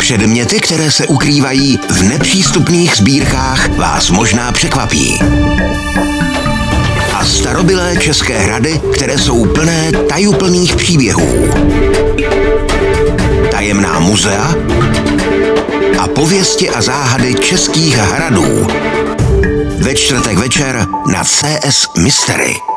Předměty, které se ukrývají v nepřístupných sbírkách, vás možná překvapí. A starobilé české hrady, které jsou plné tajuplných příběhů. Tajemná muzea a pověsti a záhady českých hradů. Ve čtvrtek večer na CS Mystery.